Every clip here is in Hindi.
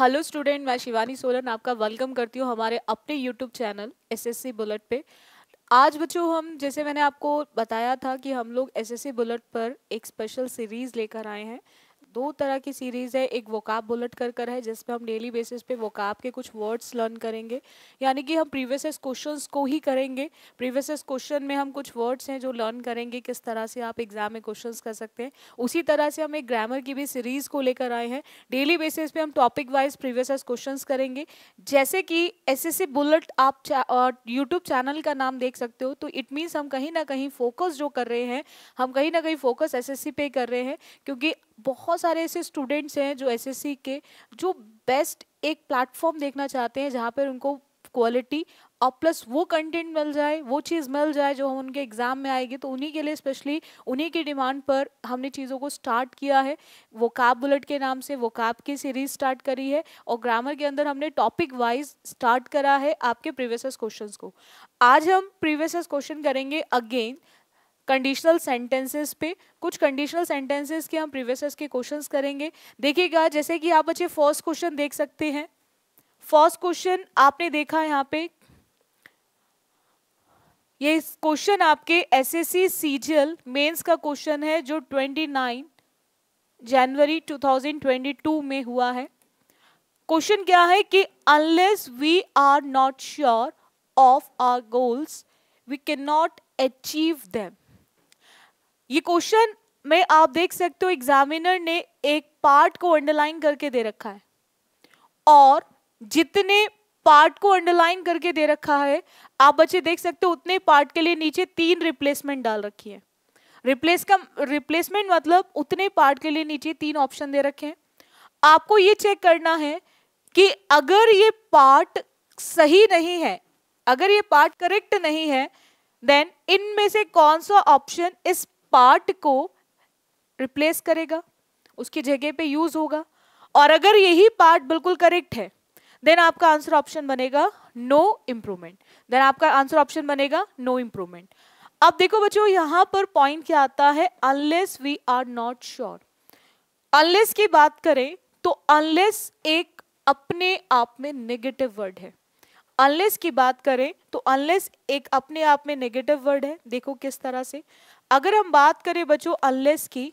हेलो स्टूडेंट मैं शिवानी सोलन आपका वेलकम करती हूँ हमारे अपने यूट्यूब चैनल एसएससी बुलेट पे। आज बच्चों हम, जैसे मैंने आपको बताया था कि हम लोग एसएससी बुलेट पर एक स्पेशल सीरीज़ लेकर आए हैं। दो तरह की सीरीज़ है। एक वोकाब बुलेट कर कर है, जिसमें हम डेली बेसिस पे वोकाब के कुछ वर्ड्स लर्न करेंगे। यानी कि हम प्रीवियस क्वेश्चंस को ही करेंगे। प्रीवियस क्वेश्चन में हम कुछ वर्ड्स हैं जो लर्न करेंगे, किस तरह से आप एग्ज़ाम में क्वेश्चन कर सकते हैं। उसी तरह से हम एक ग्रामर की भी सीरीज़ को लेकर आए हैं। डेली बेसिस पे हम टॉपिक वाइज प्रीवियस क्वेश्चन करेंगे। जैसे कि एसएससी बुलेट आप यूट्यूब चैनल का नाम देख सकते हो तो इट मीन्स हम कहीं ना कहीं फोकस जो कर रहे हैं, हम कहीं ना कहीं फोकस एसएससी पे कर रहे हैं, क्योंकि बहुत सारे ऐसे स्टूडेंट्स हैं जो एसएससी के, जो बेस्ट एक प्लेटफॉर्म देखना चाहते हैं जहाँ पर उनको क्वालिटी और प्लस वो कंटेंट मिल जाए, वो चीज़ मिल जाए जो हम उनके एग्ज़ाम में आएगी तो उन्हीं के लिए स्पेशली उन्हीं की डिमांड पर हमने चीज़ों को स्टार्ट किया है। वो काब बुलेट के नाम से वो काब की सीरीज़ स्टार्ट करी है और ग्रामर के अंदर हमने टॉपिक वाइज स्टार्ट करा है आपके प्रीवियस क्वेश्चंस को। आज हम प्रीवियस क्वेश्चन करेंगे अगेन कंडीशनल सेंटेंसेस पे, कुछ कंडीशनल सेंटेंसेस के हम प्रीवियस के क्वेश्चंस करेंगे। देखिएगा जैसे कि आप बच्चे फ़र्स्ट क्वेश्चन देख सकते हैं। फ़र्स्ट क्वेश्चन आपने देखा यहाँ पे। ये क्वेश्चन आपके एसएससी सीजीएल मेंस का क्वेश्चन है, जो 29 जनवरी 2022 में हुआ है। क्वेश्चन क्या है कि unless we are not sure of our goals we can not achieve them ये क्वेश्चन में आप देख सकते हो एग्जामिनर ने एक पार्ट को अंडरलाइन करके दे रखा है। और जितने पार्ट को अंडरलाइन करके दे रखा है, आप बच्चे देख सकते हो, उतने पार्ट के लिए नीचे तीन रिप्लेसमेंट डाल रखी है। रिप्लेस का रिप्लेसमेंट मतलब उतने पार्ट के लिए नीचे तीन ऑप्शन दे रखे हैं। आपको ये चेक करना है कि अगर ये पार्ट सही नहीं है, अगर ये पार्ट करेक्ट नहीं है देन इनमें से कौन सा ऑप्शन इस पार्ट को रिप्लेस करेगा, उसकी जगह पे यूज़ होगा। और अगर यही पार्ट बिल्कुल करेक्ट है देन आपका आंसर ऑप्शन बनेगा नो इंप्रूवमेंट देन आपका आंसर ऑप्शन बनेगा नो इंप्रूवमेंट अब देखो बच्चों, यहाँ पर पॉइंट क्या आता है? Unless we are not sure unless की बात करें तो अनलेस एक अपने आप में नेगेटिव वर्ड है। अनलेस की बात करें तो अनलेस एक अपने आप में नेगेटिव वर्ड है। देखो किस तरह से। अगर हम बात करें बच्चों अनलेस की,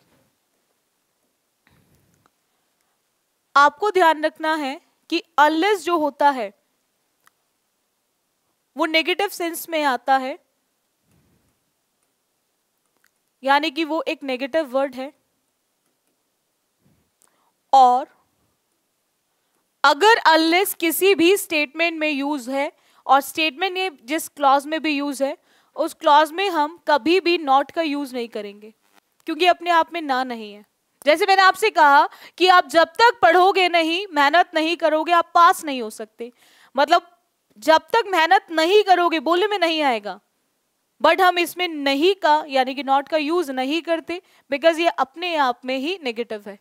आपको ध्यान रखना है कि अनलेस जो होता है, वो नेगेटिव सेंस में आता है। यानी कि वो एक नेगेटिव वर्ड है। और अगर अनलेस किसी भी स्टेटमेंट में यूज़ है, और स्टेटमेंट ये जिस क्लॉज में भी यूज़ है उस क्लॉज में हम कभी भी नॉट का यूज़ नहीं करेंगे, क्योंकि अपने आप में ना नहीं है। जैसे मैंने आपसे कहा कि आप जब तक पढ़ोगे नहीं, मेहनत नहीं करोगे, आप पास नहीं हो सकते। मतलब जब तक मेहनत नहीं करोगे बोले में नहीं आएगा। बट हम इसमें नहीं का, यानी कि नॉट का यूज़ नहीं करते बिकॉज़ ये अपने आप में ही नेगेटिव है।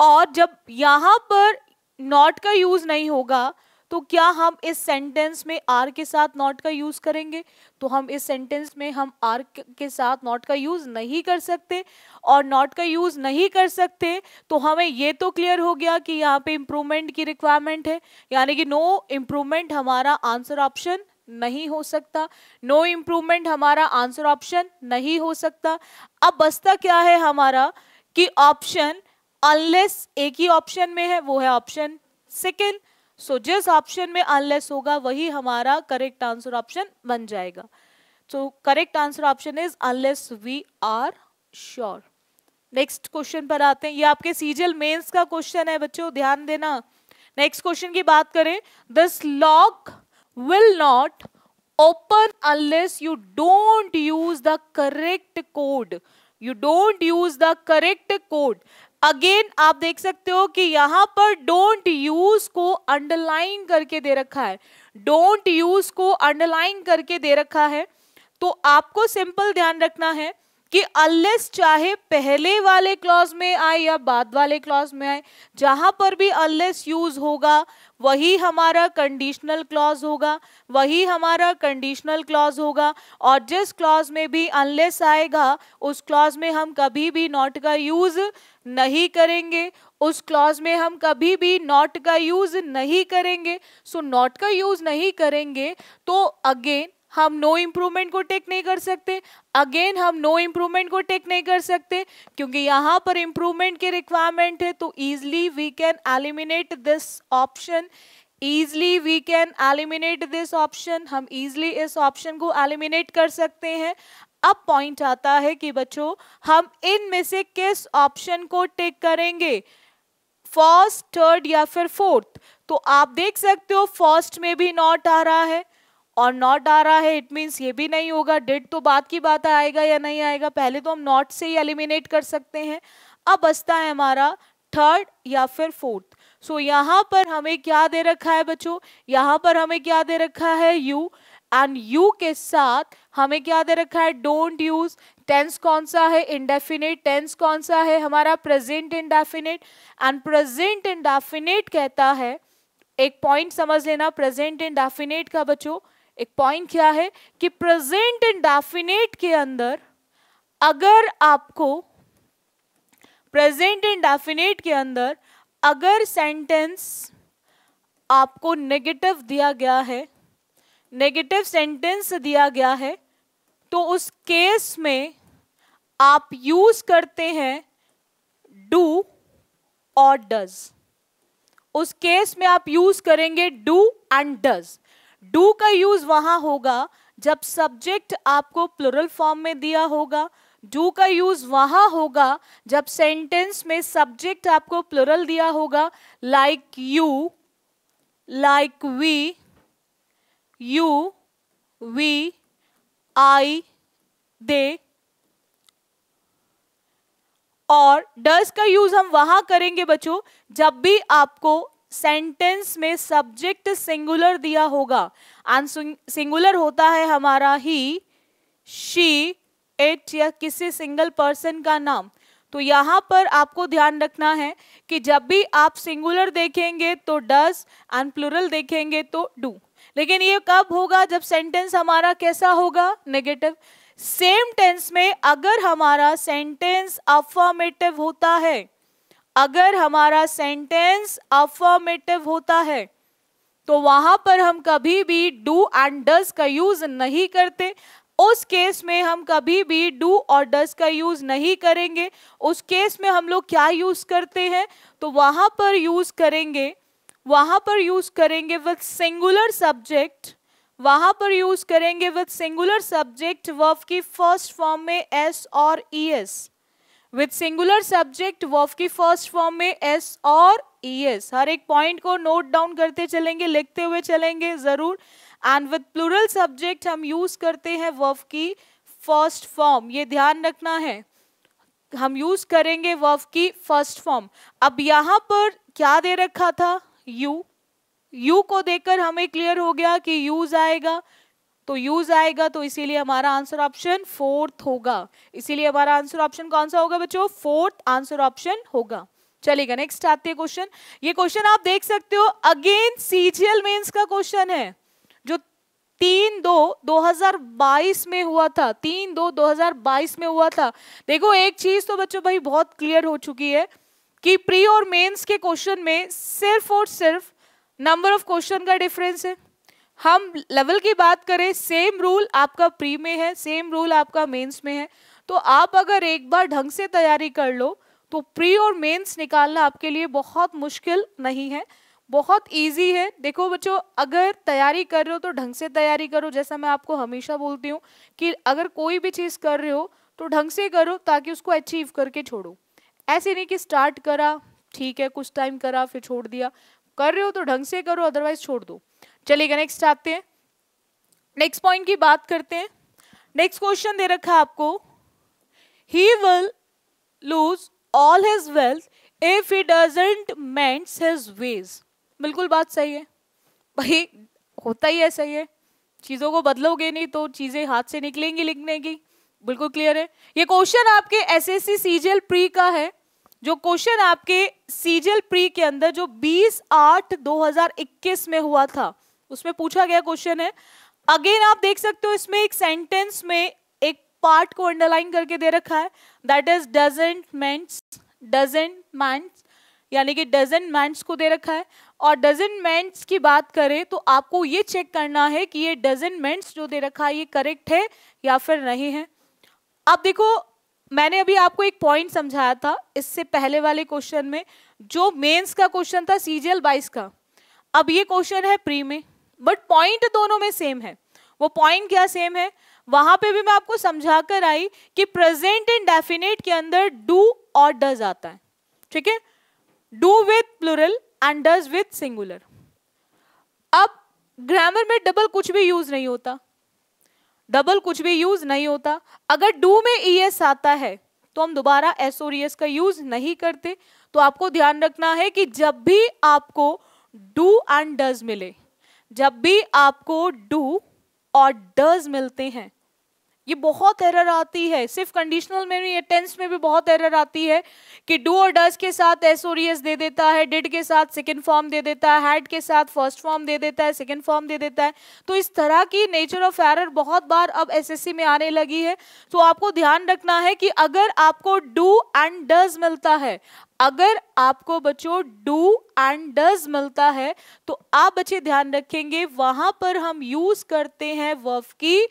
और जब यहाँ पर नॉट का यूज़ नहीं होगा तो क्या हम इस सेंटेंस में आर के साथ नॉट का यूज़ करेंगे? तो हम इस सेंटेंस में हम आर के साथ नॉट का यूज़ नहीं कर सकते और नॉट का यूज़ नहीं कर सकते तो हमें ये तो क्लियर हो गया कि यहाँ पे इम्प्रूवमेंट की रिक्वायरमेंट है। यानी कि नो इम्प्रूवमेंट हमारा आंसर ऑप्शन नहीं हो सकता। नो no इम्प्रूवमेंट हमारा आंसर ऑप्शन नहीं हो सकता। अब बसता क्या है हमारा कि ऑप्शन अनलेस एक ही ऑप्शन में है, वो है ऑप्शन सेकेंड सो जिस ऑप्शन में अनलेस होगा, वही हमारा करेक्ट आंसर ऑप्शन बन जाएगा। So correct answer option is unless we are sure next question पर आते हैं। ये आपके सीजल मेंस का क्वेश्चन है बच्चों, ध्यान देना। नेक्स्ट क्वेश्चन की बात करें। This lock will not open unless you don't use the correct code you don't use the correct code again आप देख सकते हो कि यहाँ पर डोंट यूज़ को अंडरलाइन करके दे रखा है। डोंट यूज़ को अंडरलाइन करके दे रखा है। तो आपको सिंपल ध्यान रखना है कि अनलेस चाहे पहले वाले क्लॉज में आए या बाद वाले क्लॉज में आए, जहाँ पर भी अनलेस यूज़ होगा, वही हमारा कंडीशनल क्लॉज होगा, वही हमारा कंडीशनल क्लॉज होगा। और जिस क्लॉज में भी अनलेस आएगा, उस क्लॉज में हम कभी भी नॉट का यूज़ नहीं करेंगे उस क्लॉज में हम कभी भी नॉट का यूज़ नहीं करेंगे। सो so, नॉट का यूज़ नहीं करेंगे तो अगेन हम नो no इम्प्रूवमेंट को टेक नहीं कर सकते। अगेन हम नो no इम्प्रूवमेंट को टेक नहीं कर सकते क्योंकि यहाँ पर इम्प्रूवमेंट के रिक्वायरमेंट है तो easily we can eliminate this option easily we can eliminate this option हम इजली इस ऑप्शन को एलिमिनेट कर सकते हैं। अब पॉइंट आता है कि बच्चों हम इनमें से किस ऑप्शन को टेक करेंगे? फ़र्स्ट थर्ड या फिर फोर्थ तो आप देख सकते हो फ़र्स्ट में भी नॉट आ रहा है और नॉट आ रहा है इट मीन्स ये भी नहीं होगा। डेट तो बात की बात आएगा या नहीं आएगा? पहले तो हम नॉट से ही एलिमिनेट कर सकते हैं। अब बचता है हमारा थर्ड या फिर फोर्थ सो so, यहाँ पर हमें क्या दे रखा है बच्चों? यहाँ पर हमें क्या दे रखा है? यू एंड यू के साथ हमें क्या दे रखा है? डोंट यूज़ टेंस कौन सा है? इंडेफिनेट टेंस कौन सा है? हमारा present indefinite and present indefinite कहता है। एक पॉइंट समझ लेना प्रेजेंट इंडेफिनेट का बच्चों, एक पॉइंट क्या है? कि प्रेजेंट इंडेफिनेट के अंदर अगर आपको प्रेजेंट इंडेफिनेट के अंदर अगर सेंटेंस आपको नेगेटिव दिया गया है नेगेटिव सेंटेंस दिया गया है तो उस केस में आप यूज़ करते हैं डू और डज। उस केस में आप यूज़ करेंगे डू एंड डज। डू का यूज़ वहाँ होगा जब सब्जेक्ट आपको प्लुरल फॉर्म में दिया होगा। डू का यूज़ वहाँ होगा जब सेंटेंस में सब्जेक्ट आपको प्लुरल दिया होगा। Like you, like we, you, we I, they, और डस का यूज़ हम वहाँ करेंगे बच्चों, जब भी आपको सेंटेंस में सब्जेक्ट सिंगुलर दिया होगा। एंड सिंगुलर होता है हमारा ही शी इट या किसी सिंगल पर्सन का नाम। तो यहाँ पर आपको ध्यान रखना है कि जब भी आप सिंगुलर देखेंगे तो डस एंड प्लूरल देखेंगे तो डू लेकिन ये कब होगा? जब सेंटेंस हमारा कैसा होगा? नेगेटिव सेम टेंस में अगर हमारा सेंटेंस अफॉर्मेटिव होता है, अगर हमारा सेंटेंस अफॉर्मेटिव होता है तो वहाँ पर हम कभी भी डू एंड डस का यूज़ नहीं करते। उस केस में हम कभी भी डू और डस का यूज़ नहीं करेंगे। उस केस में हम लोग क्या यूज़ करते हैं? तो वहाँ पर यूज़ करेंगे वहाँ पर यूज़ करेंगे विथ सिंगुलर सब्जेक्ट वहाँ पर यूज़ करेंगे विद सिंगुलर सब्जेक्ट वर्फ की फ़र्स्ट फॉर्म में एस और E S with singular subject verb की फ़र्स्ट फॉर्म में एस और ई एस हर एक पॉइंट को नोट डाउन करते चलेंगे, लिखते हुए चलेंगे, ज़रूर। एंड विथ प्लूरल सब्जेक्ट हम यूज़ करते हैं वर्फ की फ़र्स्ट फॉर्म ये ध्यान रखना है। हम यूज़ करेंगे वर्फ की फ़र्स्ट फॉर्म अब यहाँ पर क्या दे रखा था? यू यू को देखकर हमें क्लियर हो गया कि यूज़ आएगा। तो यूज़ आएगा तो इसीलिए हमारा आंसर ऑप्शन फोर्थ होगा। इसीलिए हमारा आंसर ऑप्शन कौन सा होगा बच्चों? फोर्थ आंसर ऑप्शन होगा। चलेगा नेक्स्ट आते हैं क्वेश्चन ये क्वेश्चन आप देख सकते हो अगेन सीजीएल मेंस का क्वेश्चन है, जो तीन दो 2022 में हुआ था। तीन दो 2022 में हुआ था। देखो, एक चीज़ तो बच्चों भाई बहुत क्लियर हो चुकी है। कि प्री और मेंस के क्वेश्चन में सिर्फ़ और सिर्फ़ नंबर ऑफ़ क्वेश्चन का डिफरेंस है। हम लेवल की बात करें सेम रूल आपका प्री में है सेम रूल आपका मेंस में है। तो आप अगर एक बार ढंग से तैयारी कर लो तो प्री और मेंस निकालना आपके लिए बहुत मुश्किल नहीं है, बहुत इजी है। देखो बच्चों, अगर तैयारी कर रहे हो तो ढंग से तैयारी करो, जैसा मैं आपको हमेशा बोलती हूँ कि अगर कोई भी चीज़ कर रहे हो तो ढंग से करो ताकि उसको अचीव करके छोड़ो। ऐसे नहीं कि स्टार्ट करा, ठीक है, कुछ टाइम करा, फिर छोड़ दिया। कर रहे हो तो ढंग से करो अदरवाइज़ छोड़ दो। चलिएगा नेक्स्ट आते हैं? नेक्स्ट पॉइंट की बात करते हैं। नेक्स्ट क्वेश्चन दे रखा है आपको। He will lose all his wealth if he doesn't mends his ways बिल्कुल बात सही है। भाई, होता ही ऐसा ही है। चीज़ों को बदलोगे नहीं तो चीज़ें हाथ से निकलेंगी लिखने की। बिल्कुल क्लियर है। ये क्वेश्चन आपके S S C CGL pre का है। जो क्वेश्चन आपके सीजीएल प्री के अंदर जो 20 आठ 2021 में हुआ था, उसमें पूछा गया क्वेश्चन है। अगेन आप देख सकते हो इसमें एक सेंटेंस में एक पार्ट को अंडरलाइन करके दे रखा है। That is doesn't mends doesn't mends यानी कि डजन मैंट्स को दे रखा है। और डजन मैंट्स की बात करें तो आपको ये चेक करना है कि ये डजन मैंट्स जो दे रखा है, ये करेक्ट है या फिर नहीं है। अब देखो मैंने अभी आपको एक पॉइंट समझाया था, इससे पहले वाले क्वेश्चन में, जो मेंस का क्वेश्चन था सीजीएल बाईस का। अब ये क्वेश्चन है प्री में बट पॉइंट दोनों में सेम है। वो पॉइंट क्या सेम है? वहाँ पे भी मैं आपको समझा कर आई कि प्रेजेंट इन डेफिनेट के अंदर डू और डज आता है। ठीक है? Do with plural and does with singular अब ग्रामर में डबल कुछ भी यूज़ नहीं होता। डबल कुछ भी यूज़ नहीं होता। अगर डू में ई एस आता है तो हम दोबारा एस और एस का यूज़ नहीं करते। तो आपको ध्यान रखना है कि जब भी आपको डू एंड डज मिले, जब भी आपको डू और डज मिलते हैं ये बहुत एरर आती है। सिर्फ़ कंडीशनल में नहीं टेंस में भी बहुत एरर आती है कि डू और डज के साथ एस और एस दे देता है डिड के साथ सेकंड फॉर्म दे देता है हैड के साथ फ़र्स्ट फॉर्म दे देता है सेकंड फॉर्म दे देता है। तो इस तरह की नेचर ऑफ़ एरर बहुत बार अब एसएससी में आने लगी है। तो आपको ध्यान रखना है कि अगर आपको डू एंड डज मिलता है अगर आपको बच्चों डू एंड डज मिलता है तो आप बच्चे ध्यान रखेंगे, वहाँ पर हम यूज़ करते हैं वर्ब की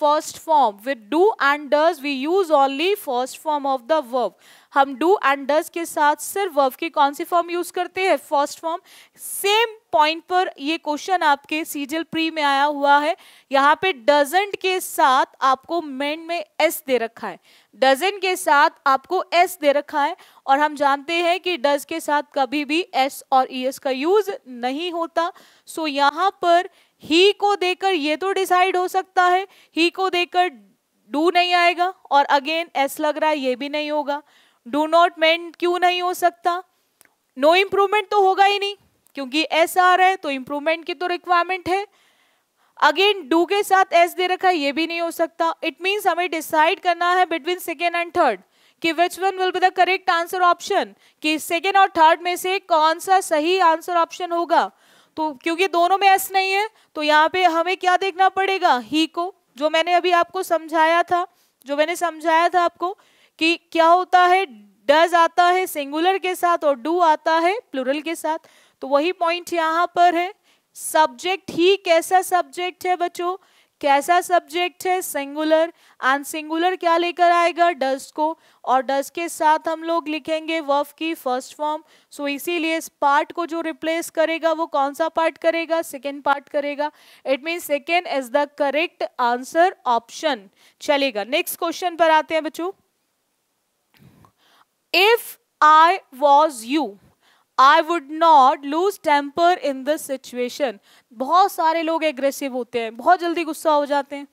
first form with do and does we use only first form of the verb हम डू एंड डज के साथ सिर्फ़ वर्ब की कौन सी फॉर्म यूज़ करते हैं? फ़र्स्ट फॉर्म सेम पॉइंट पर ये क्वेश्चन आपके सीजल प्री में आया हुआ है। यहाँ पे डजेंट के साथ आपको मेन में एस दे रखा है। डजन के साथ आपको एस दे रखा है और हम जानते हैं कि डज के साथ कभी भी एस और ई एस का यूज़ नहीं होता। सो यहाँ पर ही को देकर ये तो डिसाइड हो सकता है। ही को देकर डू नहीं आएगा और अगेन एस लग रहा है, ये भी नहीं होगा। डू नॉट मेंट क्यों नहीं हो सकता? नो no इम्प्रूवमेंट तो होगा ही नहीं। क्योंकि एस आ रहा है तो इम्प्रूवमेंट की तो रिक्वायरमेंट है। अगेन डू के साथ एस दे रखा है, ये भी नहीं हो सकता। इट मीन्स हमें डिसाइड करना है बिटवीन सेकेंड एंड थर्ड कि which one will be the correct answer option कि सेकेंड और थर्ड में से कौन सा सही आंसर ऑप्शन होगा। तो क्योंकि दोनों में एस नहीं है तो यहाँ पे हमें क्या देखना पड़ेगा? ही को, जो मैंने अभी आपको समझाया था, जो मैंने समझाया था आपको कि क्या होता है डज आता है सिंगुलर के साथ और डू आता है प्लूरल के साथ। तो वही पॉइंट यहाँ पर है। सब्जेक्ट ही कैसा सब्जेक्ट है बच्चों? कैसा सब्जेक्ट है? सिंगुलर एंड सिंगुलर क्या लेकर आएगा? डस को। और डस के साथ हम लोग लिखेंगे वर्फ की फ़र्स्ट फॉर्म सो इसीलिए इस पार्ट को जो रिप्लेस करेगा वो कौन सा पार्ट करेगा? सेकेंड पार्ट करेगा। It mean second is the correct answer option चलेगा। नेक्स्ट क्वेश्चन पर आते हैं बच्चों। If I was you I would not lose temper in this situation बहुत सारे लोग एग्रेसिव होते हैं, बहुत जल्दी गुस्सा हो जाते हैं।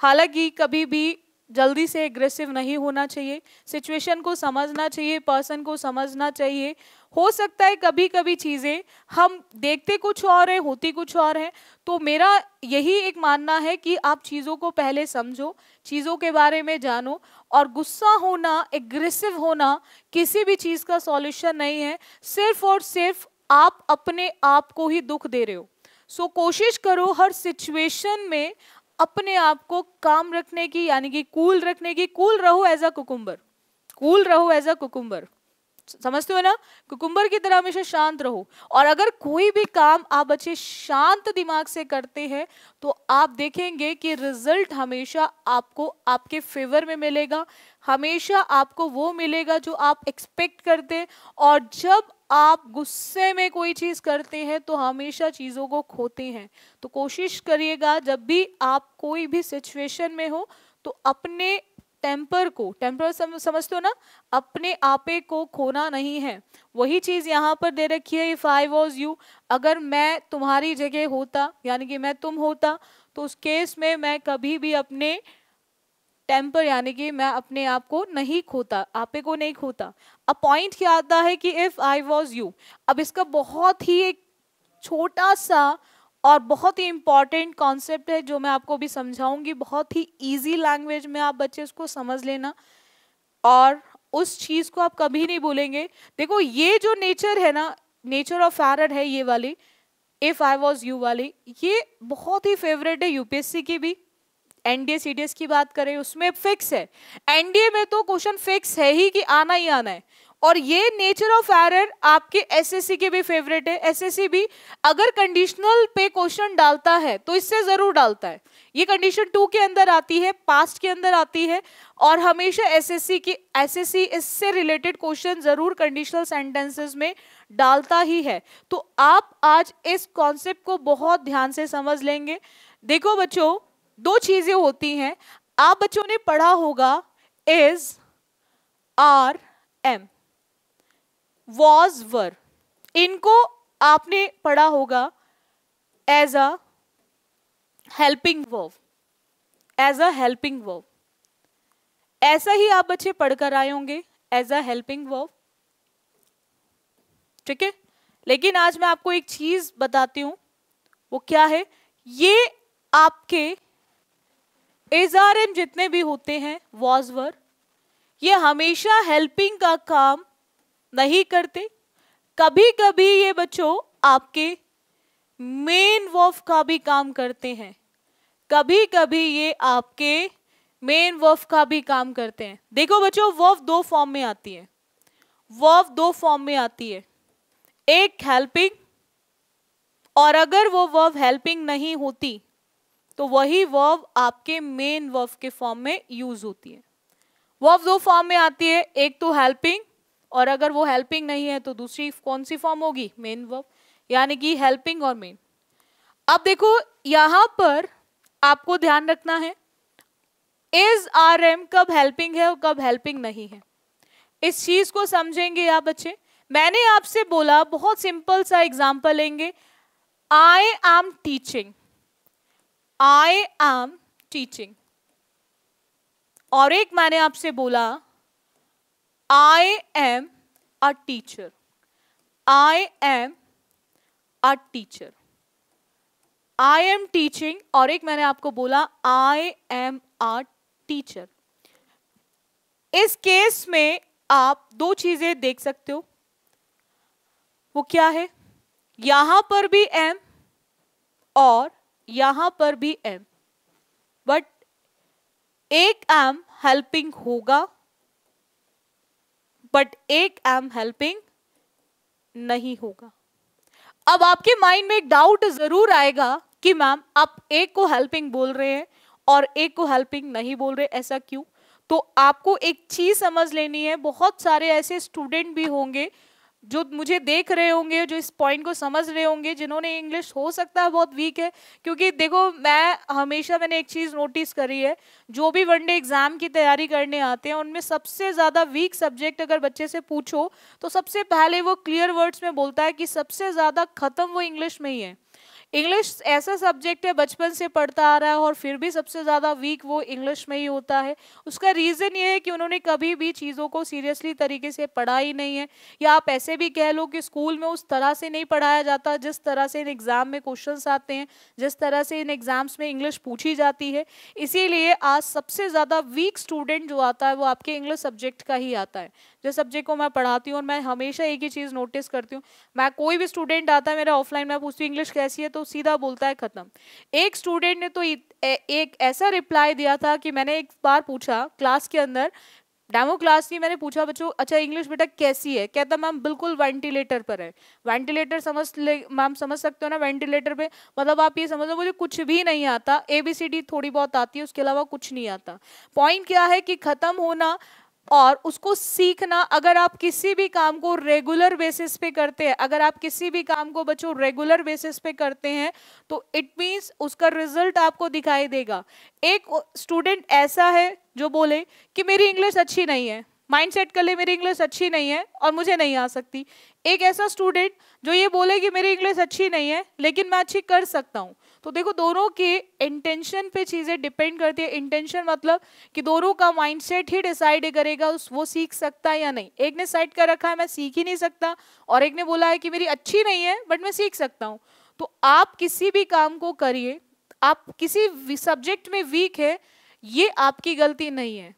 हालाँकि कभी भी जल्दी से एग्रेसिव नहीं होना चाहिए। सिचुएशन को समझना चाहिए पर्सन को समझना चाहिए। हो सकता है कभी कभी चीज़ें हम देखते कुछ और है, होती कुछ और है। तो मेरा यही एक मानना है कि आप चीज़ों को पहले समझो, चीज़ों के बारे में जानो और गुस्सा होना एग्रेसिव होना किसी भी चीज़ का सॉल्यूशन नहीं है। सिर्फ़ और सिर्फ़ आप अपने आप को ही दुख दे रहे हो। सो so, कोशिश करो हर सिचुएशन में अपने आप को काम रखने की यानी कि कूल रखने की। कूल रहो एज अ कुकुम्बर कूल रहो एज अ कुकुम्बर समझते हो ना? कुकुम्बर की तरह हमेशा शांत रहो। और अगर कोई भी काम आप बच्चे शांत दिमाग से करते हैं तो आप देखेंगे कि रिज़ल्ट हमेशा आपको आपके फेवर में मिलेगा। हमेशा आपको वो मिलेगा जो आप एक्सपेक्ट करते और जब आप गुस्से में कोई चीज़ करते हैं तो हमेशा चीज़ों को खोते हैं। तो कोशिश करिएगा, जब भी आप कोई भी सिचुएशन में हो तो अपने टेम्पर को टेम्पर सम, समझते हो ना? अपने आपे को खोना नहीं है। वही चीज़ यहाँ पर दे रखी है इफ़ आई वॉज़ यू अगर मैं तुम्हारी जगह होता यानी कि मैं तुम होता तो उस केस में मैं कभी भी अपने टेम्पर यानी कि मैं अपने आप को नहीं खोता आपे को नहीं खोता। अब पॉइंट क्या आता है कि इफ़ आई वॉज़ यू अब इसका बहुत ही एक छोटा सा और बहुत ही इंपॉर्टेंट कॉन्सेप्ट है जो मैं आपको भी समझाऊँगी। बहुत ही इजी लैंग्वेज में आप बच्चे उसको समझ लेना। और उस चीज़ को आप कभी नहीं भूलेंगे। देखो, ये जो नेचर है ना नेचर ऑफ़ एरर है ये वाली इफ़ आई वॉज़ यू वाली, ये बहुत ही फेवरेट है यूपीएससी की भी। एनडीए सीडीएस की बात करें, उसमें फिक्स है। एनडीए में तो क्वेश्चन फिक्स है ही कि आना ही आना है। और ये नेचर ऑफ़ एरर आपके एसएससी के भी फेवरेट है। एसएससी भी अगर कंडीशनल पे क्वेश्चन डालता है तो इससे ज़रूर डालता है। ये कंडीशन टू के अंदर आती है पास्ट के अंदर आती है और हमेशा एसएससी की एसएससी इससे रिलेटेड क्वेश्चन ज़रूर कंडीशनल सेंटेंसेस में डालता ही है। तो आप आज इस कॉन्सेप्ट को बहुत ध्यान से समझ लेंगे। देखो बच्चों, दो चीज़ें होती हैं। आप बच्चों ने पढ़ा होगा is are am was were इनको आपने पढ़ा होगा as a helping verb as a helping verb ऐसा ही आप बच्चे पढ़कर आए होंगे एज अ हेल्पिंग वर्व ठीक है? लेकिन आज मैं आपको एक चीज़ बताती हूँ, वो क्या है? ये आपके एज आर एम जितने भी होते हैं वॉज़ वर ये हमेशा हेल्पिंग का काम नहीं करते। कभी कभी ये बच्चों आपके मेन वर्फ का भी काम करते हैं। कभी कभी ये आपके मेन वर्फ का भी काम करते हैं। देखो बच्चों वर्फ दो फॉर्म में आती है। वर्फ दो फॉर्म में आती है। एक हेल्पिंग और अगर वो वर्व हेल्पिंग नहीं होती तो वही वर्व आपके मेन वर्व के फॉर्म में यूज़ होती है। वर्व दो फॉर्म में आती है, एक तो हेल्पिंग और अगर वो हेल्पिंग नहीं है तो दूसरी कौन सी फॉर्म होगी? मेन वर्ब यानी कि हेल्पिंग और मेन अब देखो, यहाँ पर आपको ध्यान रखना है इज़ आर एम कब हेल्पिंग है और कब हेल्पिंग नहीं है? इस चीज़ को समझेंगे आप बच्चे। मैंने आपसे बोला, बहुत सिंपल सा एग्ज़ाम्पल लेंगे। I am teaching I am teaching और एक मैंने आपसे बोला I am a teacher. I am a teacher. I am teaching, और एक मैंने आपको बोला, I am a teacher. इस केस में आप दो चीज़ें देख सकते हो वो क्या है यहाँ पर भी एम और यहाँ पर भी एम बट एक एम हेल्पिंग होगा बट एक एम हेल्पिंग नहीं होगा। अब आपके माइंड में एक डाउट ज़रूर आएगा कि मैम आप एक को हेल्पिंग बोल रहे हैं और एक को हेल्पिंग नहीं बोल रहे, ऐसा क्यों? तो आपको एक चीज़ समझ लेनी है। बहुत सारे ऐसे स्टूडेंट भी होंगे जो मुझे देख रहे होंगे, जो इस पॉइंट को समझ रहे होंगे, जिन्होंने इंग्लिश हो सकता है, बहुत वीक है। क्योंकि देखो, मैं हमेशा मैंने एक चीज़ नोटिस करी है, जो भी वनडे एग्ज़ाम की तैयारी करने आते हैं, उनमें सबसे ज़्यादा वीक सब्जेक्ट अगर बच्चे से पूछो तो सबसे पहले वो क्लियर वर्ड्स में बोलता है कि सबसे ज़्यादा ख़त्म वो इंग्लिश में ही है। इंग्लिश ऐसा सब्जेक्ट है, बचपन से पढ़ता आ रहा है और फिर भी सबसे ज़्यादा वीक वो इंग्लिश में ही होता है। उसका रीज़न ये है कि उन्होंने कभी भी चीज़ों को सीरियसली तरीके से पढ़ा ही नहीं है। या आप ऐसे भी कह लो कि स्कूल में उस तरह से नहीं पढ़ाया जाता जिस तरह से इन एग्ज़ाम में क्वेश्चन आते हैं, जिस तरह से इन एग्ज़ाम्स में इंग्लिश पूछी जाती है। इसीलिए आज सबसे ज़्यादा वीक स्टूडेंट जो आता है, वो आपके इंग्लिश सब्जेक्ट का ही आता है। जिस सब्जेक्ट को मैं पढ़ाती हूँ और मैं हमेशा एक ही चीज़ नोटिस करती हूँ, मैं कोई भी स्टूडेंट आता है मेरा ऑफलाइन में पूछती हूँ इंग्लिश कैसी है? तो सीधा बोलता है ख़त्म। एक स्टूडेंट ने तो एक ऐसा रिप्लाई दिया था कि मैंने एक बार पूछा क्लास के अंदर डेमो क्लास थी मैंने पूछा, बच्चों अच्छा इंग्लिश बेटा कैसी है? कहता, मैम, बिल्कुल वेंटिलेटर पर है। वेंटिलेटर समझ ले, मैम, समझ सकते हो ना वेंटिलेटर पे? मतलब आप ये समझो, मुझे कुछ भी नहीं आता। ए बी सी डी थोड़ी बहुत आती है, उसके अलावा कुछ नहीं आता। पॉइंट क्या है कि ख़त्म होना और उसको सीखना, अगर आप किसी भी काम को रेगुलर बेसिस पे करते हैं, अगर आप किसी भी काम को बच्चों रेगुलर बेसिस पे करते हैं तो इट मीन्स उसका रिज़ल्ट आपको दिखाई देगा। एक स्टूडेंट ऐसा है जो बोले कि मेरी इंग्लिश अच्छी नहीं है। माइंड सेट कर ले मेरी इंग्लिश अच्छी नहीं है और मुझे नहीं आ सकती। एक ऐसा स्टूडेंट जो ये बोले कि मेरी इंग्लिश अच्छी नहीं है, लेकिन मैं अच्छी कर सकता हूँ। तो देखो दोनों के इंटेंशन पे चीज़ें डिपेंड करती है। इंटेंशन मतलब कि दोनों का माइंडसेट ही डिसाइड करेगा उस वो सीख सकता है या नहीं। एक ने साइड कर रखा है, मैं सीख ही नहीं सकता। और एक ने बोला है कि मेरी अच्छी नहीं है बट मैं सीख सकता हूँ। तो आप किसी भी काम को करिए, आप किसी सब्जेक्ट में वीक है, ये आपकी गलती नहीं है।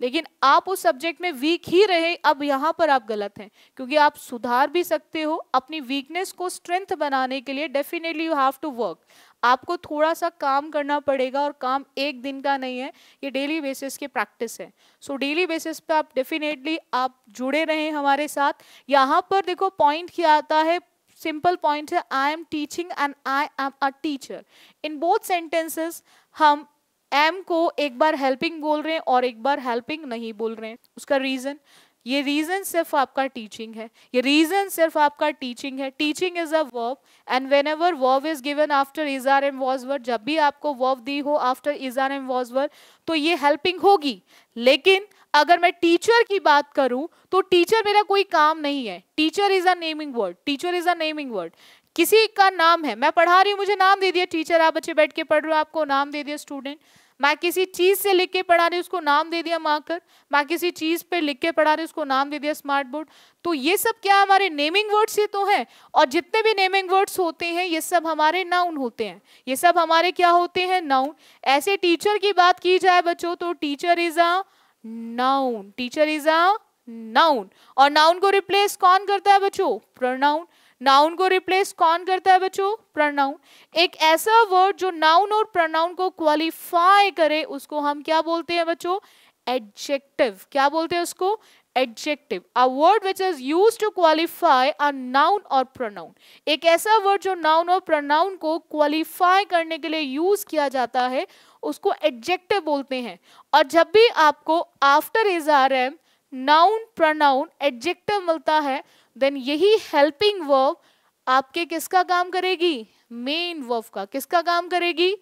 लेकिन आप उस सब्जेक्ट में वीक ही रहे, अब यहाँ पर आप गलत हैं। क्योंकि आप सुधार भी सकते हो, अपनी वीकनेस को स्ट्रेंथ बनाने के लिए definitely you have to work आपको थोड़ा सा काम करना पड़ेगा और काम एक दिन का नहीं है, ये डेली बेसिस की प्रैक्टिस है। सो डेली बेसिस पे आप डेफिनेटली आप जुड़े रहें हमारे साथ। यहाँ पर देखो पॉइंट क्या आता है सिंपल पॉइंट है I am teaching and I am a teacher in both sentences हम एम को एक बार हेल्पिंग बोल रहे हैं और एक बार हेल्पिंग नहीं बोल रहे हैं। उसका रीजन ये रीजन सिर्फ़ आपका टीचिंग है। ये रीजन सिर्फ़ आपका टीचिंग है। Teaching is a verb and whenever verb is given after is are am was were जब भी आपको वर्ब दी हो after is are am was were तो ये हेल्पिंग होगी। लेकिन अगर मैं टीचर की बात करूँ तो टीचर मेरा कोई काम नहीं है। Teacher is a naming word teacher is a naming word किसी का नाम है। मैं पढ़ा रही हूँ, मुझे नाम दे दिया टीचर आप बच्चे बैठ के पढ़ रहे हो, आपको नाम दे दिया स्टूडेंट मैं किसी चीज़ से लिख के पढ़ा रही उसको नाम दे दिया मार्कर। मैं किसी चीज़ पे लिख के पढ़ा रही उसको नाम दे दिया स्मार्ट बोर्ड। तो ये सब क्या हमारे नेमिंग वर्ड्स ही तो हैं? और जितने भी नेमिंग वर्ड्स होते हैं, ये सब हमारे नाउन होते हैं। ये सब हमारे क्या होते हैं? नाउन। ऐसे टीचर की बात की जाए बच्चों तो teacher is a noun. Teacher is a noun. और नाउन को रिप्लेस कौन करता है बच्चों? प्रोनाउन। नाउन को रिप्लेस कौन करता है बच्चों? प्रोनाउन एक ऐसा वर्ड जो नाउन और प्रोनाउन को क्वालिफाई करे, उसको हम क्या बोलते हैं बच्चों? एडजेक्टिव क्या बोलते हैं उसको? Adjective a word which is use to qualify a noun और प्रोनाउन एक ऐसा वर्ड जो नाउन और प्रोनाउन को क्वालिफाई करने के लिए यूज़ किया जाता है, उसको एडजेक्टिव बोलते हैं। और जब भी आपको after is are am noun pronoun adjective मिलता है देन यही हेल्पिंग वर्ब आपके किसका काम करेगी मेन वर्ब का किसका काम करेगी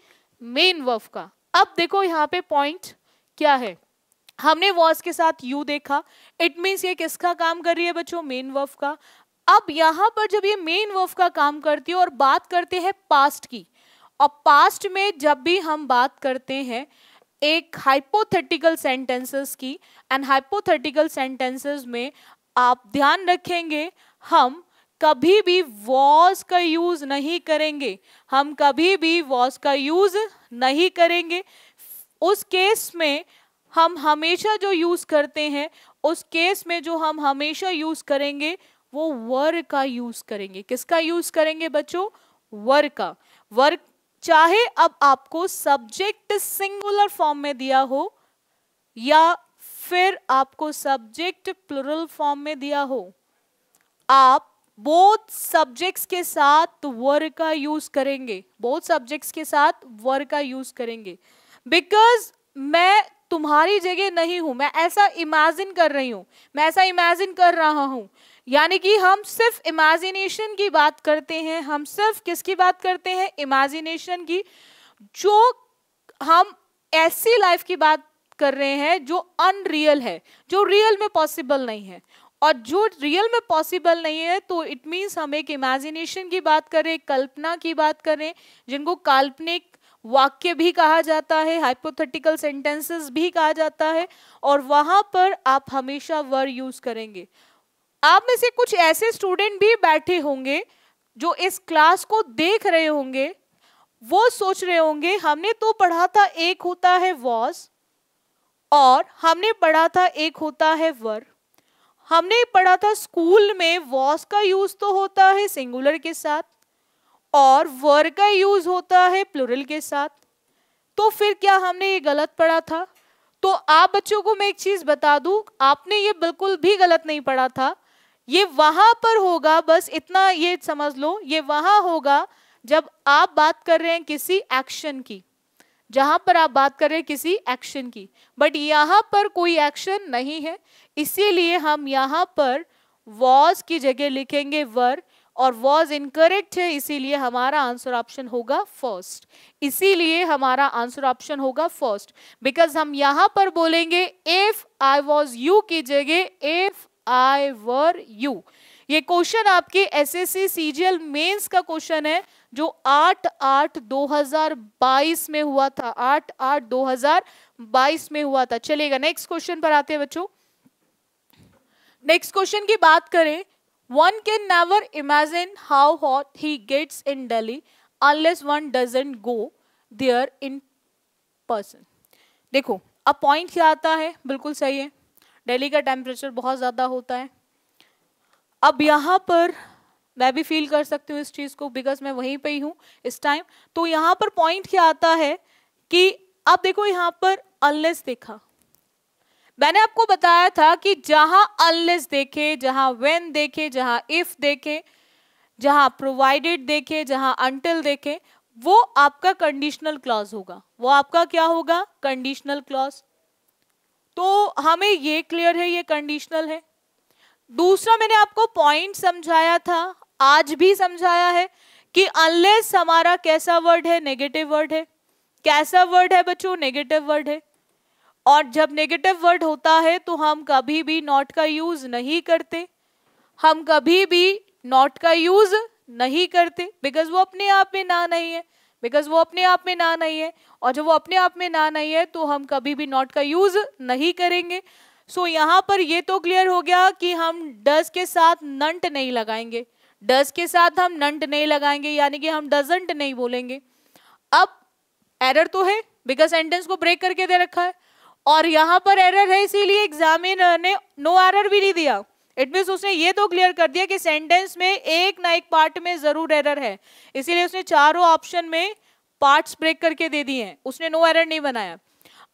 मेन वर्ब का अब देखो यहाँ पे पॉइंट क्या है हमने वॉज़ के साथ यू देखा इट मीन्स ये किसका काम कर रही है बच्चों मेन वर्ब का अब यहाँ पर जब ये मेन वर्ब का काम करती है और बात करते हैं पास्ट की और पास्ट में जब भी हम बात करते हैं एक हाइपोथेटिकल सेंटेंसेस की एंड हाइपोथेटिकल सेंटेंसेस में आप ध्यान रखेंगे, हम कभी भी वॉज़ का यूज़ नहीं करेंगे। हम कभी भी वॉज़ का यूज़ नहीं करेंगे। उस केस में हम हमेशा जो यूज़ करते हैं, उस केस में जो हम हमेशा यूज़ करेंगे, वो वर का यूज़ करेंगे। किसका यूज़ करेंगे बच्चों? वर का। वर्क चाहे अब आपको सब्जेक्ट सिंगुलर फॉर्म में दिया हो, या फिर आपको सब्जेक्ट प्लुरल फॉर्म में दिया हो। आप बोथ सब्जेक्ट्स के साथ वर का यूज़ करेंगे। बोथ सब्जेक्ट्स के साथ वर का यूज़ करेंगे। बिकॉज़ मैं तुम्हारी जगह नहीं हूँ, मैं ऐसा इमेजिन कर रही हूँ, मैं ऐसा इमेजिन कर रहा हूँ। यानी कि हम सिर्फ़ इमेजिनेशन की बात करते हैं, हम सिर्फ़ किसकी बात करते हैं? इमेजिनेशन की, जो हम ऐसी लाइफ की बात कर रहे हैं जो अनरियल है, जो रियल में पॉसिबल नहीं है। और जो रियल में पॉसिबल नहीं है तो इट मीन्स हम एक इमेजिनेशन की बात करें कल्पना की बात करें जिनको काल्पनिक वाक्य भी कहा जाता है हाइपोथेटिकल सेंटेंसेस भी कहा जाता है, और वहाँ पर आप हमेशा वर यूज़ करेंगे। आप में से कुछ ऐसे स्टूडेंट भी बैठे होंगे, जो इस क्लास को देख रहे होंगे, वो सोच रहे होंगे, हमने तो पढ़ा था, एक होता है वॉज़ और हमने पढ़ा था, एक होता है वर। हमने पढ़ा था स्कूल में वॉस का यूज़ तो होता है सिंगुलर के साथ और वर का यूज़ होता है प्लुरल के साथ। तो फिर क्या हमने ये गलत पढ़ा था? तो आप बच्चों को मैं एक चीज़ बता दूँ, आपने ये बिल्कुल भी गलत नहीं पढ़ा था। ये वहाँ पर होगा, बस इतना ये समझ लो, ये वहाँ होगा जब आप बात कर रहे हैं किसी एक्शन की। जहाँ पर आप बात कर रहे किसी एक्शन की। बट यहाँ पर कोई एक्शन नहीं है। इसीलिए हम यहाँ पर वॉज़ की जगह लिखेंगे वर और वॉज़ इनकरेक्ट है, इसीलिए हमारा आंसर ऑप्शन होगा फ़र्स्ट इसीलिए हमारा आंसर ऑप्शन होगा फ़र्स्ट बिकॉज़ हम यहाँ पर बोलेंगे इफ़ आई वॉज़ यू की जगह इफ़ आई वर यू ये क्वेश्चन आपके S S C CGL mains का क्वेश्चन है। जो आठ आठ दो हज़ार बाईस में हुआ था, आठ आठ दो हज़ार बाईस में हुआ था। चलेगा नेक्स्ट क्वेश्चन पर आते हैं बच्चों। नेक्स्ट क्वेश्चन की बात करें one can never imagine how hot he gets in Delhi unless one doesn't go there in person देखो, अब पॉइंट क्या आता है? बिल्कुल सही है। दिल्ली का टेम्परेचर बहुत ज़्यादा होता है। अब यहाँ पर मैं भी फील कर सकती हूँ इस चीज़ को बिकॉज़ मैं वहीं पे ही हूँ इस टाइम तो यहाँ पर पॉइंट क्या आता है कि आप देखो यहाँ पर अनलेस देखा. मैंने आपको बताया था कि जहाँ अनलेस देखे, जहाँ वेन देखे, जहाँ इफ़ देखे, जहाँ प्रोवाइडेड देखे, जहाँ अंटिल देखे, वो आपका कंडीशनल क्लॉज होगा. वो आपका क्या होगा? कंडीशनल क्लॉज तो हमें ये क्लियर है, ये कंडीशनल है. दूसरा मैंने आपको पॉइंट समझाया था आज भी समझाया है कि अनलेस हमारा कैसा वर्ड है नेगेटिव वर्ड है। कैसा वर्ड है बच्चों? नेगेटिव वर्ड है। और जब नेगेटिव वर्ड होता है तो हम कभी भी नॉट का यूज़ नहीं करते। हम कभी भी नॉट का यूज़ नहीं करते। बिकॉज़ वो अपने आप में ना नहीं है। बिकॉज़ वो अपने आप में ना नहीं है। और जब वो अपने आप में ना नहीं है तो हम कभी भी नॉट का यूज़ नहीं करेंगे। सो so, यहाँ पर ये तो क्लियर हो गया कि हम डस के साथ नंट नहीं लगाएँगे। डस के साथ हम नंट नहीं लगाएँगे, यानी कि हम डजेंट नहीं बोलेंगे। अब एरर तो है बिकॉज़ सेंटेंस को ब्रेक करके दे रखा है। और यहाँ पर एरर है, इसीलिए एग्जामिनर ने नो एरर भी नहीं दिया। इट मीन उसने ये तो क्लियर कर दिया कि सेंटेंस में एक ना एक पार्ट में ज़रूर एरर है। इसीलिए उसने चारों ऑप्शन में पार्ट्स ब्रेक करके दे दिए हैं। उसने नो एरर नहीं बनाया।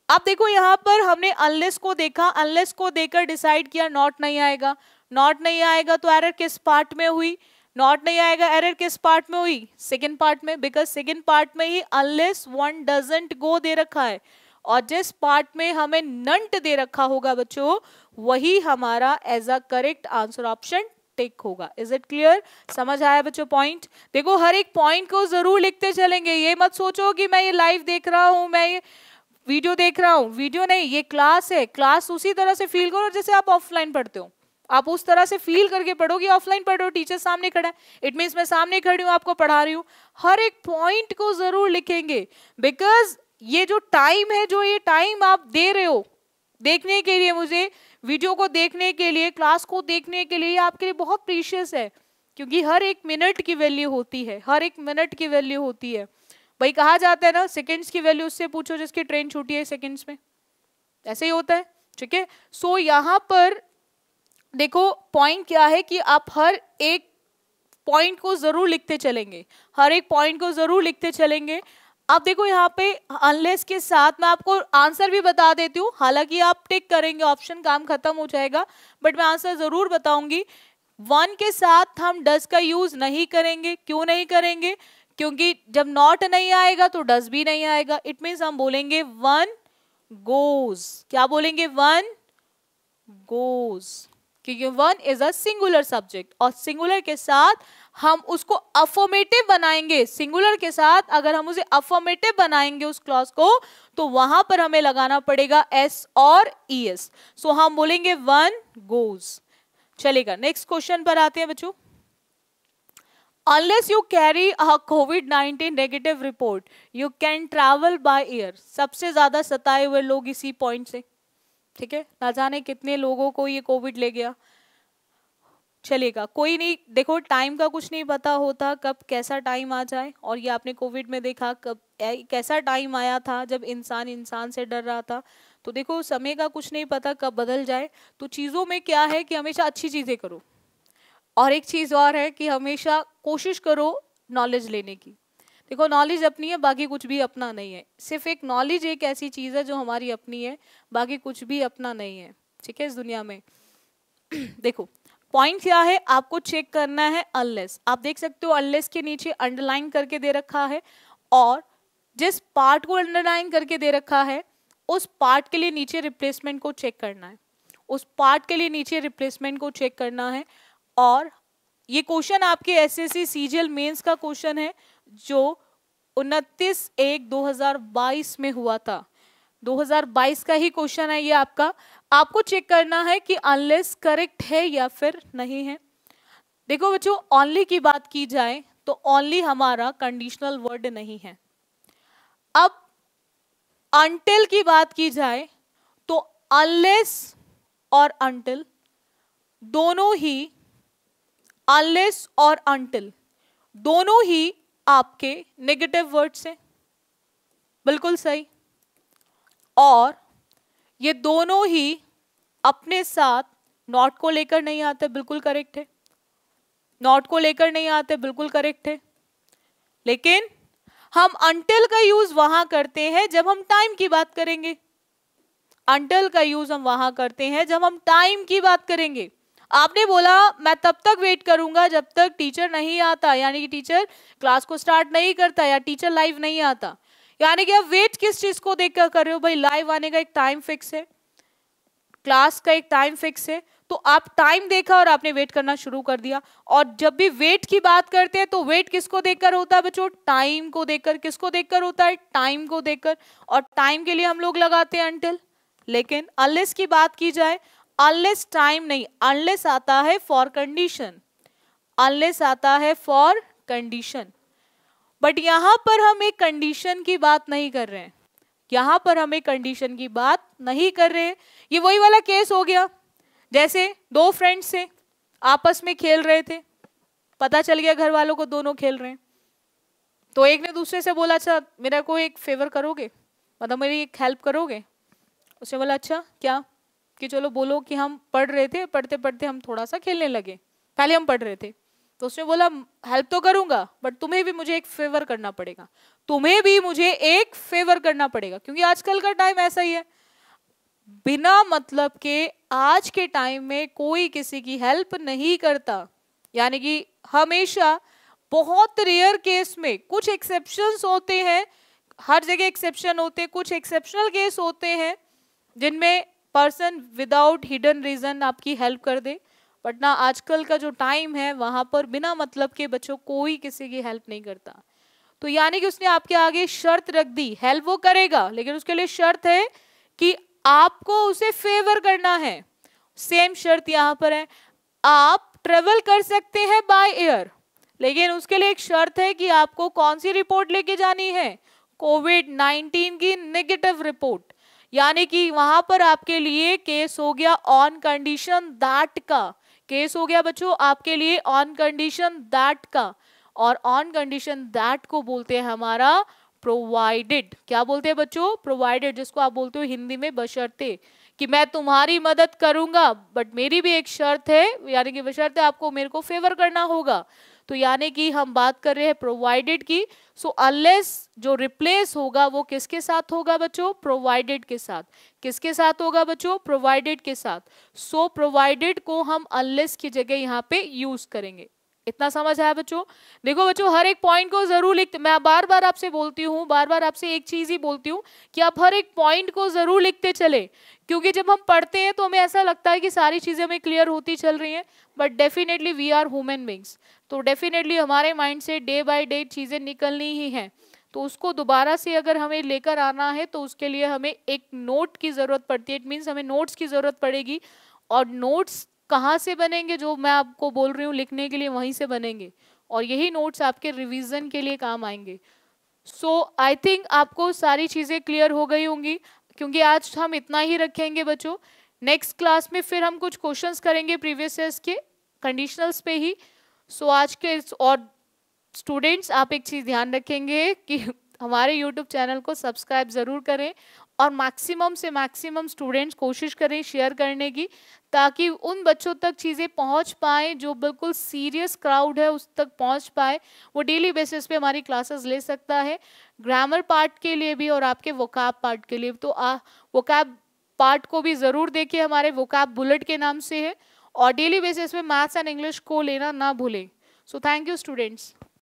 अब देखो, यहाँ पर हमने अनलेस को देखा। अनलेस को देकर डिसाइड किया नॉट नहीं आएगा। नॉट नहीं आएगा तो एरर किस पार्ट में हुई? नॉट नहीं आएगा एरर किस पार्ट में हुई? सेकेंड पार्ट में बिकॉज़ सेकेंड पार्ट में ही अनलेस वन डजेंट गो दे रखा है। और जिस पार्ट में हमें नंट दे रखा होगा बच्चों, वही हमारा as a correct answer option tick होगा। इज़ इट क्लियर समझ आया बच्चों पॉइंट देखो, हर एक पॉइंट को ज़रूर लिखते चलेंगे। ये मत सोचो कि मैं ये लाइव देख रहा हूँ, मैं ये वीडियो देख रहा हूँ। वीडियो नहीं, ये क्लास है। क्लास उसी तरह से फील करो जैसे आप ऑफलाइन पढ़ते हो। आप उस तरह से फील करके पढ़ोगे ऑफलाइन पढ़ो टीचर सामने खड़ा है। इट मीन्स मैं सामने खड़ी हूँ, आपको पढ़ा रही हूँ। हर एक पॉइंट को ज़रूर लिखेंगे। बिकॉज़ ये जो टाइम है, जो ये टाइम आप दे रहे हो, देखने के लिए मुझे वीडियो को देखने के लिए क्लास को देखने के लिए आपके लिए बहुत प्रीशियस है। क्योंकि हर एक मिनट की वैल्यू होती है, हर एक मिनट की वैल्यू होती है। भाई, कहा जाता है ना सेकंड्स की वैल्यू उससे पूछो जिसकी ट्रेन छूटी है सेकंड्स में। ऐसे ही होता है, ठीक है? सो यहाँ पर देखो पॉइंट क्या है कि आप हर एक पॉइंट को ज़रूर लिखते चलेंगे। हर एक पॉइंट को ज़रूर लिखते चलेंगे। आप देखो यहाँ पे अनलेस के साथ मैं आपको आंसर भी बता देती हूँ। हालाँकि आप टिक करेंगे ऑप्शन काम खत्म हो जाएगा बट मैं आंसर ज़रूर बताऊँगी। वन के साथ हम डस का यूज़ नहीं करेंगे। क्यों नहीं करेंगे? क्योंकि जब नॉट नहीं आएगा तो डस भी नहीं आएगा। इट मीन्स हम बोलेंगे वन गोज क्या बोलेंगे? वन गोज क्योंकि one is a singular subject और सिंगुलर के साथ हम उसको अफॉर्मेटिव बनाएँगे। सिंगुलर के साथ अगर हम उसे अफॉर्मेटिव बनाएँगे उस क्लॉज को तो वहाँ पर हमें लगाना पड़ेगा एस और ई एस सो हम बोलेंगे वन गोज चलेगा नेक्स्ट क्वेश्चन पर आते हैं बच्चों। Unless you carry a covid-19 negative report, you can travel by air सबसे ज़्यादा सताए हुए लोग इसी पॉइंट से। ठीक है? ना जाने कितने लोगों को ये कोविड ले गया। चलेगा। कोई नहीं, देखो टाइम का कुछ नहीं पता होता कब कैसा टाइम आ जाए और ये आपने कोविड में देखा कब कैसा टाइम आया था जब इंसान इंसान से डर रहा था। तो देखो, समय का कुछ नहीं पता कब बदल जाए। तो चीज़ों में क्या है कि हमेशा अच्छी चीज़ें करो। और एक चीज़ और है कि हमेशा कोशिश करो नॉलेज लेने की। देखो नॉलेज अपनी है, बाकी कुछ भी अपना नहीं है। सिर्फ़ एक नॉलेज एक ऐसी चीज़ है जो हमारी अपनी है, बाकी कुछ भी अपना नहीं है। ठीक है, इस दुनिया में। देखो पॉइंट क्या है? आपको चेक करना है अनलेस आप देख सकते हो अनलेस के नीचे अंडरलाइन करके दे रखा है, और जिस पार्ट को अंडरलाइन करके दे रखा है, उस पार्ट के लिए नीचे रिप्लेसमेंट को चेक करना है। उस पार्ट के लिए नीचे रिप्लेसमेंट को चेक करना है, और ये क्वेश्चन आपके S S C CGL mains का क्वेश्चन है जो उनतीस एक 2022 में हुआ था। 2022 का ही क्वेश्चन है ये आपका। आपको चेक करना है कि अनलेस करेक्ट है या फिर नहीं है। देखो बच्चों ओनली की बात की जाए तो ओनली हमारा कंडीशनल वर्ड नहीं है। अब अंटिल की बात की जाए तो अनलेस और अंटिल दोनों ही अनलेस और अंटिल दोनों ही आपके नेगेटिव वर्ड्स हैं। बिल्कुल सही। और ये दोनों ही अपने साथ नॉट को लेकर नहीं आते, बिल्कुल करेक्ट है। नॉट को लेकर नहीं आते, बिल्कुल करेक्ट है। लेकिन हम अंटिल का यूज़ वहाँ करते हैं जब हम टाइम की बात करेंगे। अंटिल का यूज़ हम वहाँ करते हैं जब हम टाइम की बात करेंगे। आपने बोला, मैं तब तक वेट करूँगा जब तक टीचर नहीं आता, यानी कि टीचर क्लास को स्टार्ट नहीं करता या टीचर लाइव नहीं आता. यानी कि आप वेट किस चीज़ को देखकर कर रहे हो? भाई लाइव आने का एक टाइम फिक्स है। क्लास का एक टाइम फिक्स है। तो आप टाइम देखा और आपने वेट करना शुरू कर दिया। और जब भी वेट की बात करते हैं तो वेट किसको देखकर होता है बच्चों? टाइम को देखकर किसको देखकर होता है? टाइम को देखकर और टाइम के लिए हम लोग लगाते हैं अंटिल लेकिन अनलेस की बात की जाए अनलेस टाइम नहीं अनलेस आता है फॉर कंडीशन अनलेस आता है फॉर कंडीशन बट यहाँ पर हम एक कंडीशन की बात नहीं कर रहे हैं. यहाँ पर हम एक कंडीशन की बात नहीं कर रहे ये वही वाला केस हो गया. जैसे दो फ्रेंड्स थे, आपस में खेल रहे थे. पता चल गया घर वालों को दोनों खेल रहे हैं. तो एक ने दूसरे से बोला अच्छा मेरा को एक फेवर करोगे? मतलब मेरी एक हेल्प करोगे? उसने बोला अच्छा क्या? कि चलो बोलो कि हम पढ़ रहे थे पढ़ते पढ़ते हम थोड़ा सा खेलने लगे। पहले हम पढ़ रहे थे। तो उसने बोला, हेल्प तो करूँगा बट तुम्हें भी मुझे एक फेवर करना पड़ेगा। तुम्हें भी मुझे एक फेवर करना पड़ेगा, क्योंकि आजकल का टाइम ऐसा ही है। बिना मतलब के आज के टाइम में कोई किसी की हेल्प नहीं करता। यानी कि हमेशा बहुत रेयर केस में कुछ एक्सेप्शंस होते हैं, हर जगह एक्सेप्शन होते हैं कुछ एक्सेप्शनल केस होते हैं, जिनमें पर्सन विदाउट हिडन रीजन आपकी हेल्प कर दे। बट ना आजकल का जो टाइम है, वहाँ पर बिना मतलब के बच्चों कोई किसी की हेल्प नहीं करता। तो यानी कि उसने आपके आगे शर्त रख दी। हेल्प वो करेगा, लेकिन उसके लिए शर्त है कि आपको उसे फेवर करना है। सेम शर्त यहाँ पर है। आप ट्रेवल कर सकते हैं बाय एयर लेकिन उसके लिए एक शर्त है कि आपको कौन सी रिपोर्ट लेके जानी है? कोविड 19 की नेगेटिव रिपोर्ट यानी कि वहाँ पर आपके लिए केस हो गया ऑन कंडीशन दैट का। केस हो गया बच्चों आपके लिए ऑन कंडीशन दैट का। और ऑन कंडीशन दैट को बोलते हैं हमारा प्रोवाइडेड क्या बोलते हैं बच्चों? प्रोवाइडेड जिसको आप बोलते हो हिंदी में बशर्ते। कि मैं तुम्हारी मदद करूँगा बट मेरी भी एक शर्त है, यानी कि बशर्ते आपको मेरे को फेवर करना होगा। तो यानी कि हम बात कर रहे हैं प्रोवाइडेड की। सो so, अनलेस जो रिप्लेस होगा वो किसके साथ होगा बच्चों? प्रोवाइडेड के साथ। किसके साथ होगा बच्चों? प्रोवाइडेड के साथ। सो so, प्रोवाइडेड को हम अनलेस की जगह यहाँ पे यूज़ करेंगे। इतना समझ आया बच्चों? देखो बच्चों, हर एक पॉइंट को ज़रूर लिखते मैं बार बार आपसे बोलती हूँ बार बार आपसे एक चीज़ ही बोलती हूँ कि आप हर एक पॉइंट को ज़रूर लिखते चले। क्योंकि जब हम पढ़ते हैं तो हमें ऐसा लगता है कि सारी चीज़ें हमें क्लियर होती चल रही हैं but definitely we are human beings तो डेफिनेटली हमारे माइंड से डे बाई डे चीज़ें निकलनी ही हैं। तो उसको दोबारा से अगर हमें लेकर आना है तो उसके लिए हमें एक नोट की ज़रूरत पड़ती है। इट मीन्स हमें नोट्स की ज़रूरत पड़ेगी और नोट्स कहाँ से बनेंगे जो मैं आपको बोल रही हूँ लिखने के लिए वहीं से बनेंगे। और यही नोट्स आपके रिवीजन के लिए काम आएँगे। सो आई थिंक आपको सारी चीज़ें क्लियर हो गई होंगी क्योंकि आज हम इतना ही रखेंगे बच्चों। नेक्स्ट क्लास में फिर हम कुछ क्वेश्चंस करेंगे प्रीवियस ईयर्स के कंडीशनल्स पे ही। सो so, आज के और स्टूडेंट्स आप एक चीज़ ध्यान रखेंगे कि हमारे यूट्यूब चैनल को सब्सक्राइब ज़रूर करें। और मैक्सिमम से मैक्सिमम स्टूडेंट्स कोशिश करें शेयर करने की, ताकि उन बच्चों तक चीज़ें पहुँच पाए जो बिल्कुल सीरियस क्राउड है उस तक पहुँच पाए। वो डेली बेसिस पे हमारी क्लासेस ले सकता है ग्रामर पार्ट के लिए भी और आपके वोकाब पार्ट के लिए। तो वोकाब पार्ट को भी ज़रूर देखिए, हमारे वोकाब बुलेट के नाम से है और डेली बेसिस पे मैथ्स एंड इंग्लिश को लेना ना भूलें। So thank you students